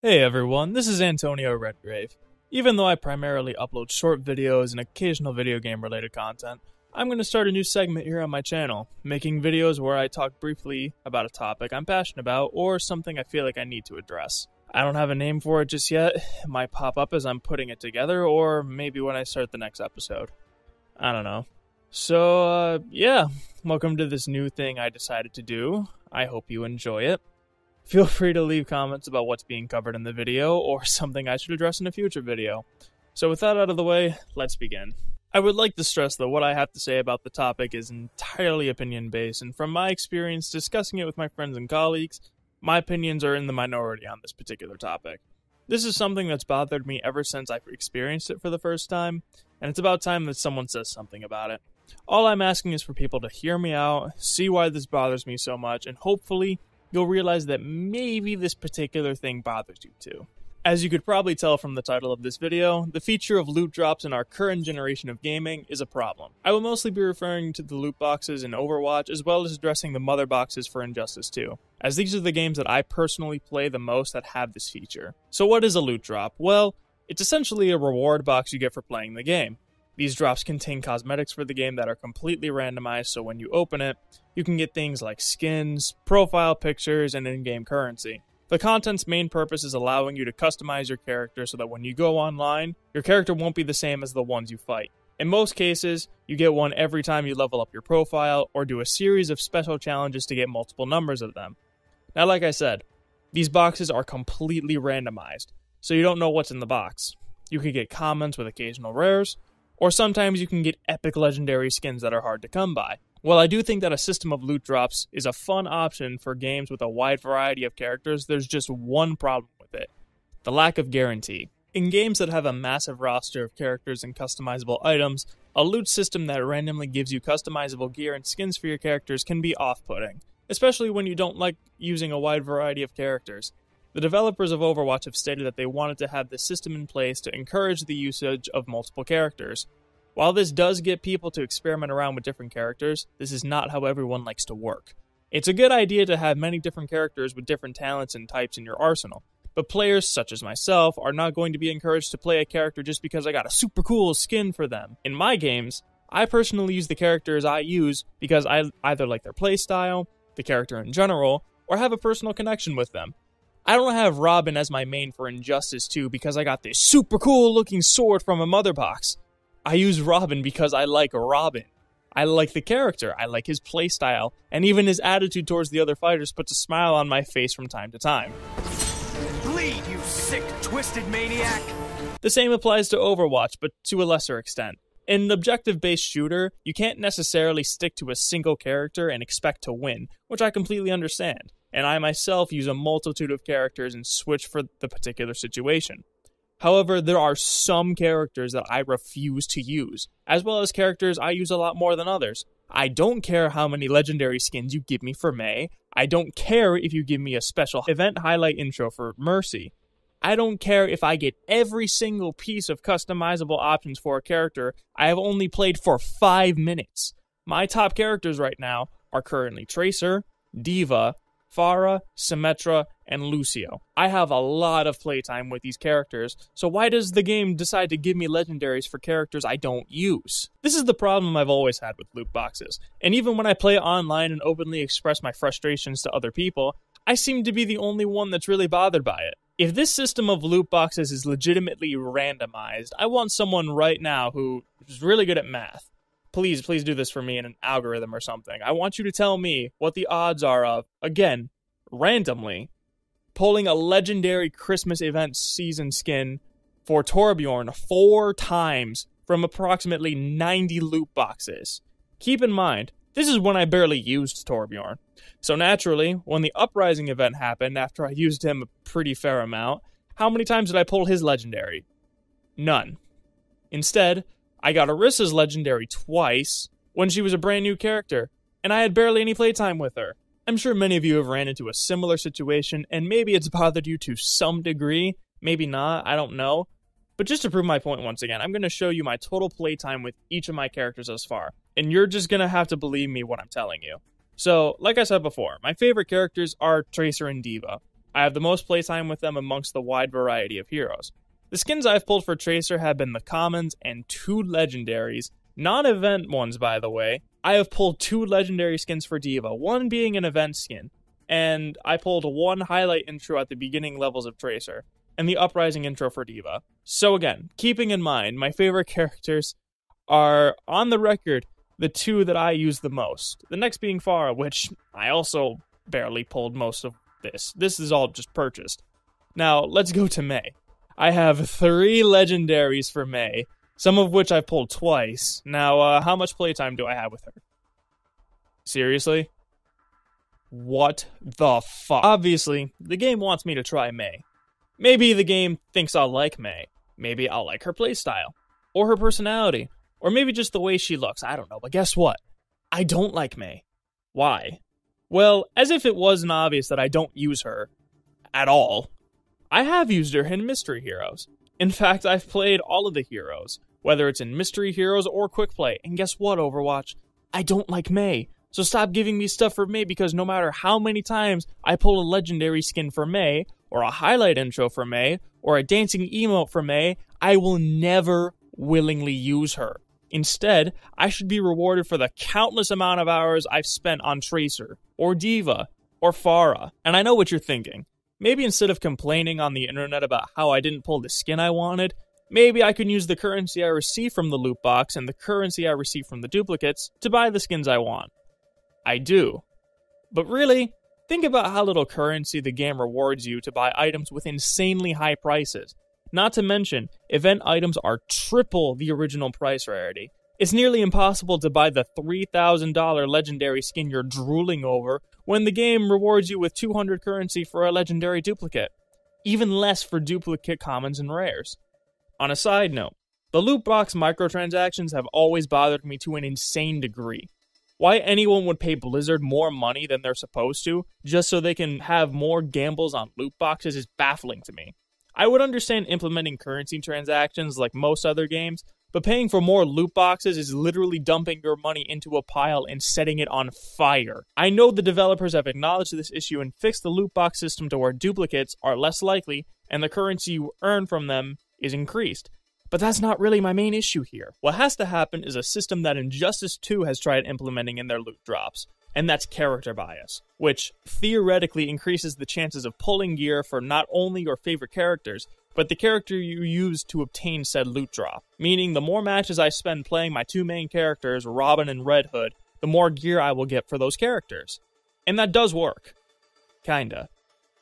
Hey everyone, this is Antonio Redgrave. Even though I primarily upload short videos and occasional video game related content, I'm going to start a new segment here on my channel, making videos where I talk briefly about a topic I'm passionate about or something I feel like I need to address. I don't have a name for it just yet, it might pop up as I'm putting it together or maybe when I start the next episode. I don't know. So, uh, yeah, welcome to this new thing I decided to do. I hope you enjoy it. Feel free to leave comments about what's being covered in the video or something I should address in a future video. So, with that out of the way, let's begin. I would like to stress that what I have to say about the topic is entirely opinion based, and from my experience discussing it with my friends and colleagues, my opinions are in the minority on this particular topic. This is something that's bothered me ever since I've experienced it for the first time, and it's about time that someone says something about it. All I'm asking is for people to hear me out, see why this bothers me so much, and hopefully you'll realize that maybe this particular thing bothers you too. As you could probably tell from the title of this video, the feature of loot drops in our current generation of gaming is a problem. I will mostly be referring to the loot boxes in Overwatch as well as addressing the mother boxes for Injustice 2, as these are the games that I personally play the most that have this feature. So what is a loot drop? Well, it's essentially a reward box you get for playing the game. These drops contain cosmetics for the game that are completely randomized, so when you open it, you can get things like skins, profile pictures, and in game currency. The content's main purpose is allowing you to customize your character so that when you go online, your character won't be the same as the ones you fight. In most cases, you get one every time you level up your profile or do a series of special challenges to get multiple numbers of them. Now, like I said, these boxes are completely randomized, so you don't know what's in the box. You could get commons with occasional rares, or sometimes you can get epic legendary skins that are hard to come by. While I do think that a system of loot drops is a fun option for games with a wide variety of characters, there's just one problem with it the lack of guarantee. In games that have a massive roster of characters and customizable items, a loot system that randomly gives you customizable gear and skins for your characters can be off putting, especially when you don't like using a wide variety of characters. The developers of Overwatch have stated that they wanted to have this system in place to encourage the usage of multiple characters. While this does get people to experiment around with different characters, this is not how everyone likes to work. It's a good idea to have many different characters with different talents and types in your arsenal, but players such as myself are not going to be encouraged to play a character just because I got a super cool skin for them. In my games, I personally use the characters I use because I either like their playstyle, the character in general, or have a personal connection with them. I don't have Robin as my main for Injustice 2 because I got this super cool looking sword from a mother box. I use Robin because I like Robin. I like the character, I like his playstyle, and even his attitude towards the other fighters puts a smile on my face from time to time. Bleed, you sick, twisted maniac! The same applies to Overwatch, but to a lesser extent. In an objective based shooter, you can't necessarily stick to a single character and expect to win, which I completely understand and I myself use a multitude of characters and switch for the particular situation. However, there are some characters that I refuse to use, as well as characters I use a lot more than others. I don't care how many legendary skins you give me for Mei. I don't care if you give me a special event highlight intro for Mercy. I don't care if I get every single piece of customizable options for a character I have only played for 5 minutes. My top characters right now are currently Tracer, D.Va, Pharah, Symmetra, and Lucio. I have a lot of playtime with these characters, so why does the game decide to give me legendaries for characters I don't use? This is the problem I've always had with loot boxes, and even when I play online and openly express my frustrations to other people, I seem to be the only one that's really bothered by it. If this system of loot boxes is legitimately randomized, I want someone right now who is really good at math please, please do this for me in an algorithm or something. I want you to tell me what the odds are of, again, randomly, pulling a legendary Christmas event season skin for Torbjorn four times from approximately 90 loot boxes. Keep in mind, this is when I barely used Torbjorn. So naturally, when the Uprising event happened after I used him a pretty fair amount, how many times did I pull his legendary? None. Instead, I got Orisa's legendary twice when she was a brand new character, and I had barely any playtime with her. I'm sure many of you have ran into a similar situation, and maybe it's bothered you to some degree, maybe not, I don't know. But just to prove my point once again, I'm going to show you my total playtime with each of my characters thus far, and you're just going to have to believe me what I'm telling you. So, like I said before, my favorite characters are Tracer and D.Va. I have the most playtime with them amongst the wide variety of heroes. The skins I've pulled for Tracer have been the commons and two legendaries, non event ones, by the way. I have pulled two legendary skins for D.Va, one being an event skin, and I pulled one highlight intro at the beginning levels of Tracer, and the Uprising intro for D.Va. So, again, keeping in mind, my favorite characters are, on the record, the two that I use the most. The next being Pharah, which I also barely pulled most of this. This is all just purchased. Now, let's go to Mei. I have three legendaries for Mei, some of which I've pulled twice. Now, uh, how much playtime do I have with her? Seriously? What the fuck? Obviously, the game wants me to try Mei. Maybe the game thinks I'll like Mei. Maybe I'll like her playstyle. Or her personality. Or maybe just the way she looks. I don't know. But guess what? I don't like Mei. Why? Well, as if it wasn't obvious that I don't use her at all. I have used her in Mystery Heroes. In fact, I've played all of the heroes, whether it's in Mystery Heroes or Quick Play. And guess what, Overwatch? I don't like Mei. So stop giving me stuff for Mei because no matter how many times I pull a legendary skin for Mei, or a highlight intro for Mei, or a dancing emote for May, I will never willingly use her. Instead, I should be rewarded for the countless amount of hours I've spent on Tracer, or D.Va, or Pharah. And I know what you're thinking. Maybe instead of complaining on the internet about how I didn't pull the skin I wanted, maybe I can use the currency I receive from the loot box and the currency I receive from the duplicates to buy the skins I want. I do. But really, think about how little currency the game rewards you to buy items with insanely high prices. Not to mention, event items are triple the original price rarity. It's nearly impossible to buy the $3,000 legendary skin you're drooling over when the game rewards you with 200 currency for a legendary duplicate. Even less for duplicate commons and rares. On a side note, the loot box microtransactions have always bothered me to an insane degree. Why anyone would pay Blizzard more money than they're supposed to just so they can have more gambles on loot boxes is baffling to me. I would understand implementing currency transactions like most other games, but paying for more loot boxes is literally dumping your money into a pile and setting it on fire. I know the developers have acknowledged this issue and fixed the loot box system to where duplicates are less likely and the currency you earn from them is increased. But that's not really my main issue here. What has to happen is a system that Injustice 2 has tried implementing in their loot drops and that's character bias, which theoretically increases the chances of pulling gear for not only your favorite characters, but the character you use to obtain said loot drop. Meaning, the more matches I spend playing my two main characters, Robin and Red Hood, the more gear I will get for those characters. And that does work. Kinda.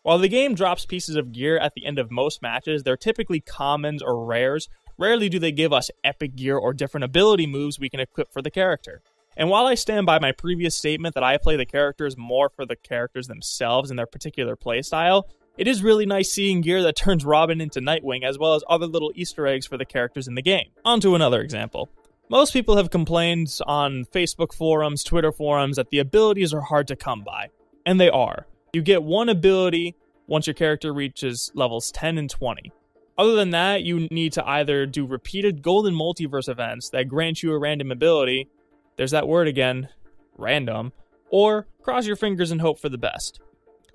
While the game drops pieces of gear at the end of most matches, they're typically commons or rares. Rarely do they give us epic gear or different ability moves we can equip for the character. And while I stand by my previous statement that I play the characters more for the characters themselves and their particular playstyle, it is really nice seeing gear that turns Robin into Nightwing, as well as other little Easter eggs for the characters in the game. On to another example. Most people have complained on Facebook forums, Twitter forums, that the abilities are hard to come by. And they are. You get one ability once your character reaches levels 10 and 20. Other than that, you need to either do repeated golden multiverse events that grant you a random ability, there's that word again, random, or cross your fingers and hope for the best.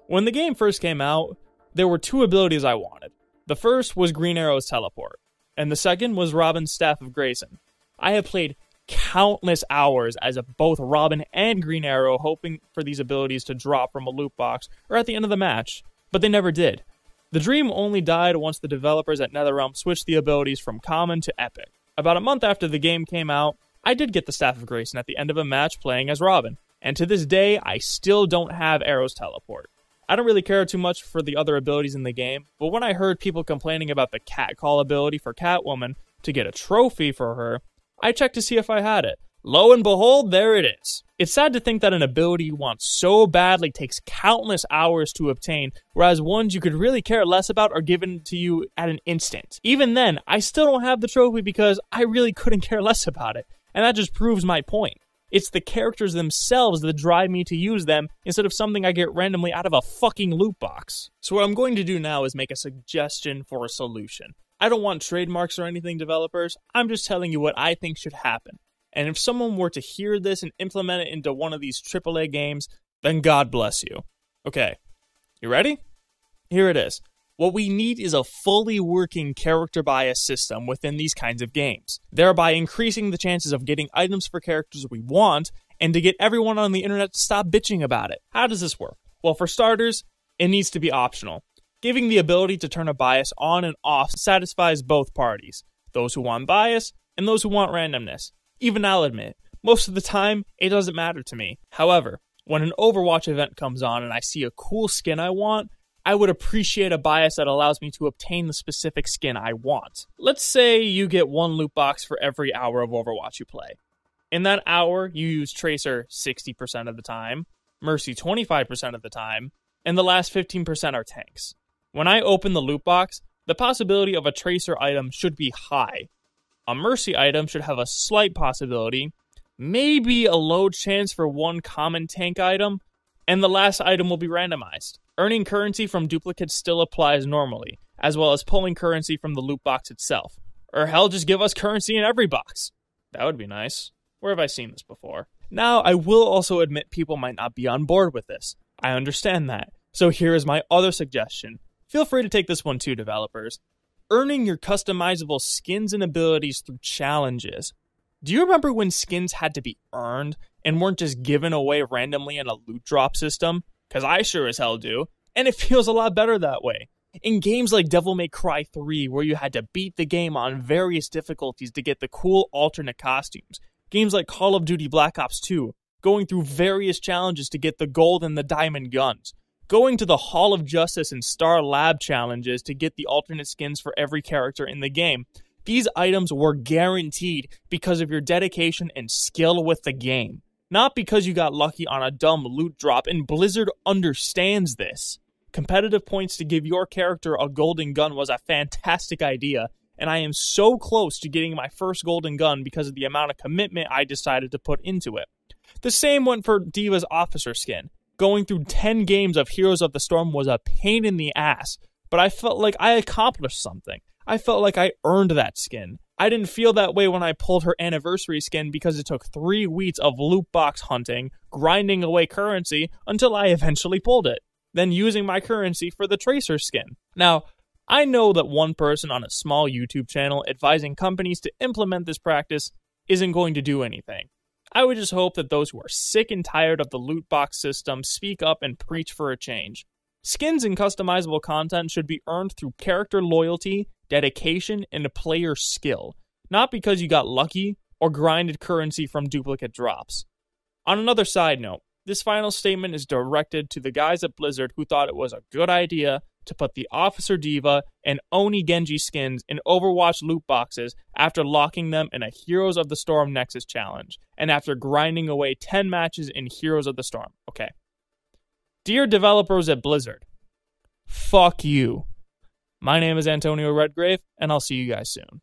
When the game first came out, there were two abilities I wanted. The first was Green Arrow's teleport, and the second was Robin's Staff of Grayson. I have played countless hours as both Robin and Green Arrow, hoping for these abilities to drop from a loot box or at the end of the match, but they never did. The dream only died once the developers at NetherRealm switched the abilities from common to epic. About a month after the game came out, I did get the Staff of Grayson at the end of a match playing as Robin, and to this day, I still don't have Arrow's teleport. I don't really care too much for the other abilities in the game, but when I heard people complaining about the cat call ability for Catwoman to get a trophy for her, I checked to see if I had it. Lo and behold, there it is. It's sad to think that an ability you want so badly takes countless hours to obtain, whereas ones you could really care less about are given to you at an instant. Even then, I still don't have the trophy because I really couldn't care less about it. And that just proves my point. It's the characters themselves that drive me to use them instead of something I get randomly out of a fucking loot box. So, what I'm going to do now is make a suggestion for a solution. I don't want trademarks or anything, developers. I'm just telling you what I think should happen. And if someone were to hear this and implement it into one of these AAA games, then God bless you. Okay, you ready? Here it is. What we need is a fully working character bias system within these kinds of games, thereby increasing the chances of getting items for characters we want and to get everyone on the internet to stop bitching about it. How does this work? Well, for starters, it needs to be optional. Giving the ability to turn a bias on and off satisfies both parties those who want bias and those who want randomness. Even I'll admit, most of the time, it doesn't matter to me. However, when an Overwatch event comes on and I see a cool skin I want, I would appreciate a bias that allows me to obtain the specific skin I want. Let's say you get one loot box for every hour of Overwatch you play. In that hour, you use Tracer 60% of the time, Mercy 25% of the time, and the last 15% are tanks. When I open the loot box, the possibility of a Tracer item should be high. A Mercy item should have a slight possibility, maybe a low chance for one common tank item, and the last item will be randomized. Earning currency from duplicates still applies normally, as well as pulling currency from the loot box itself. Or hell, just give us currency in every box. That would be nice. Where have I seen this before? Now, I will also admit people might not be on board with this. I understand that. So here is my other suggestion. Feel free to take this one too, developers. Earning your customizable skins and abilities through challenges. Do you remember when skins had to be earned and weren't just given away randomly in a loot drop system? Because I sure as hell do, and it feels a lot better that way. In games like Devil May Cry 3, where you had to beat the game on various difficulties to get the cool alternate costumes, games like Call of Duty Black Ops 2, going through various challenges to get the gold and the diamond guns, going to the Hall of Justice and Star Lab challenges to get the alternate skins for every character in the game. These items were guaranteed because of your dedication and skill with the game not because you got lucky on a dumb loot drop, and Blizzard understands this. Competitive points to give your character a golden gun was a fantastic idea, and I am so close to getting my first golden gun because of the amount of commitment I decided to put into it. The same went for D.Va's officer skin. Going through 10 games of Heroes of the Storm was a pain in the ass, but I felt like I accomplished something. I felt like I earned that skin. I didn't feel that way when I pulled her anniversary skin because it took three weeks of loot box hunting, grinding away currency until I eventually pulled it, then using my currency for the Tracer skin. Now, I know that one person on a small YouTube channel advising companies to implement this practice isn't going to do anything. I would just hope that those who are sick and tired of the loot box system speak up and preach for a change. Skins and customizable content should be earned through character loyalty dedication, and a player skill, not because you got lucky or grinded currency from duplicate drops. On another side note, this final statement is directed to the guys at Blizzard who thought it was a good idea to put the Officer D.Va and Oni Genji skins in Overwatch loot boxes after locking them in a Heroes of the Storm Nexus challenge, and after grinding away 10 matches in Heroes of the Storm. Okay. Dear developers at Blizzard, fuck you. My name is Antonio Redgrave, and I'll see you guys soon.